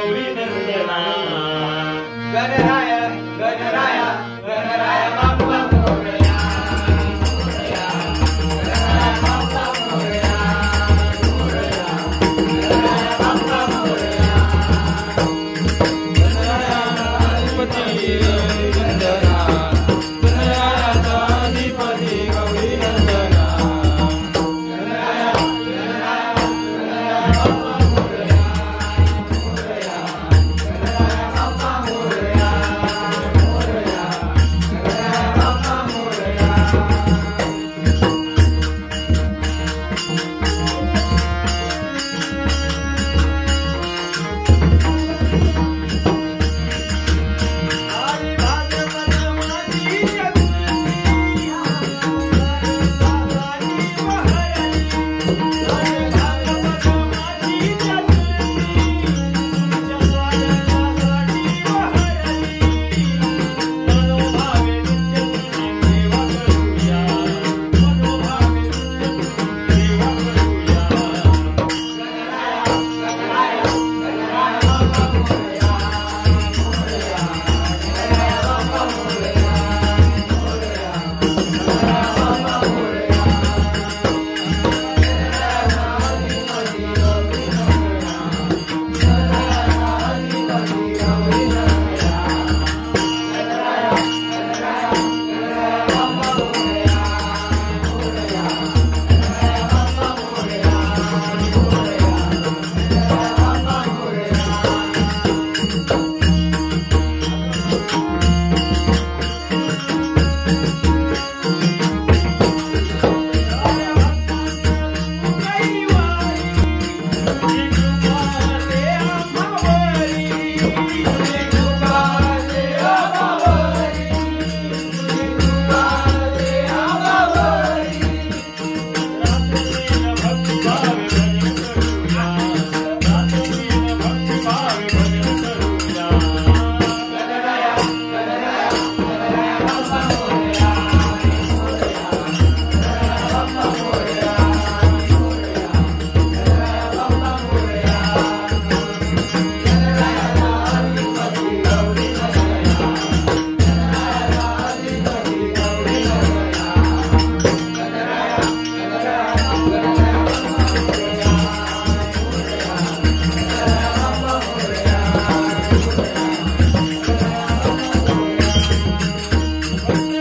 Gauri ನಂದವಾ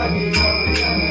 I need Hare